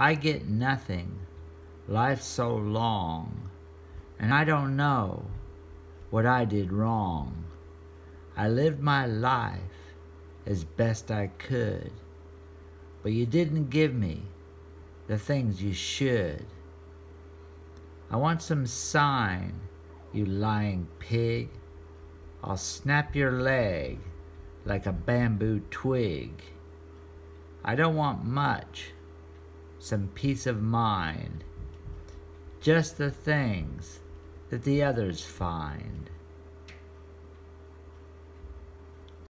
I get nothing. Life's so long, and I don't know what I did wrong. I lived my life as best I could, but you didn't give me the things you should. I want some sign, you lying pig. I'll snap your leg like a bamboo twig. I don't want much, some peace of mind, just the things that the others find.